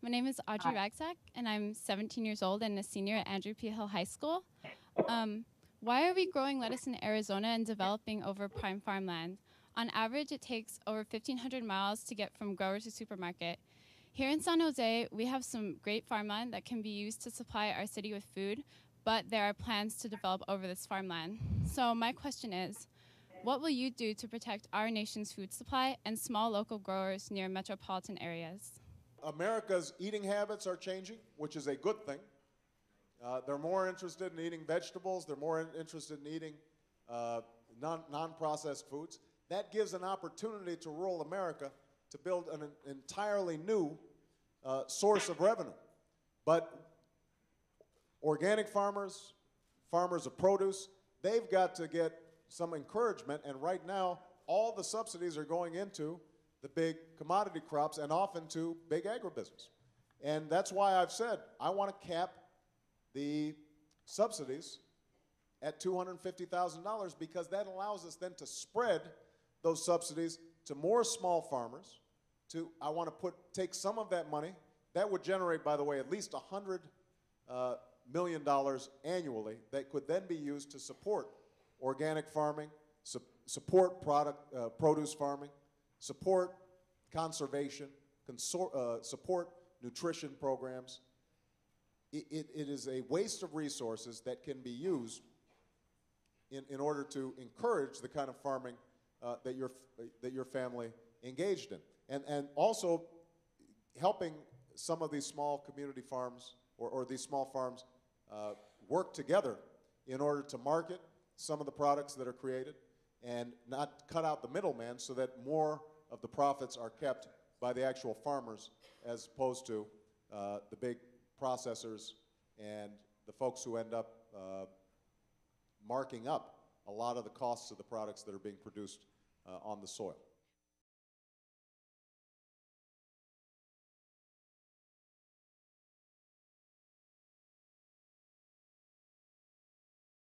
My name is Audrey Ragsack, and I'm 17 years old and a senior at Andrew P. Hill High School. Um, why are we growing lettuce in Arizona and developing over prime farmland? On average, it takes over 1,500 miles to get from grower to supermarket. Here in San Jose, we have some great farmland that can be used to supply our city with food, but there are plans to develop over this farmland. So, my question is what will you do to protect our nation's food supply and small local growers near metropolitan areas? America's eating habits are changing, which is a good thing. Uh, they're more interested in eating vegetables, they're more in- interested in eating uh, non processed foods. That gives an opportunity to rural America to build an entirely new uh, source of revenue. But organic farmers, farmers of produce, they've got to get some encouragement, and right now, all the subsidies are going into the big commodity crops and often to big agribusiness. And that's why I've said I want to cap the subsidies at $250,000 because that allows us then to spread those subsidies to more small farmers. To I want to put take some of that money that would generate, by the way, at least 100 uh, million dollars annually that could then be used to support organic farming, su support product, uh, produce farming, support conservation, uh, support nutrition programs. It, it, it is a waste of resources that can be used in, in order to encourage the kind of farming uh, that, your, that your family engaged in. And, and also helping some of these small community farms or, or these small farms uh, work together in order to market some of the products that are created and not cut out the middleman so that more of the profits are kept by the actual farmers as opposed to uh, the big processors and the folks who end up uh, marking up a lot of the costs of the products that are being produced uh, on the soil.